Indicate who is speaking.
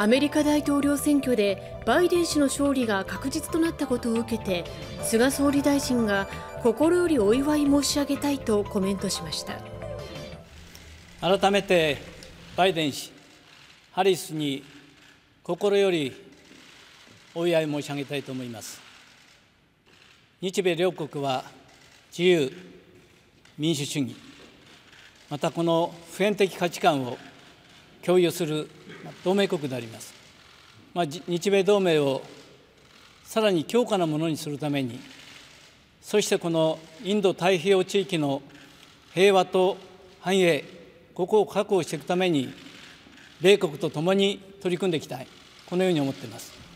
Speaker 1: アメリカ大統領選挙でバイデン氏の勝利が確実となったことを受けて菅総理大臣が心よりお祝い申し上げたいとコメントしました
Speaker 2: 改めてバイデン氏、ハリスに心よりお祝い申し上げたいと思います。日米両国は自由、民主主義、またこの普遍的価値観を共有する同盟国であります。まあ、日米同盟をさらに強化なものにするために、そしてこのインド太平洋地域の平和と繁栄、ここを確保していくために、米国と共に取り組んでいきたい、このように思っています。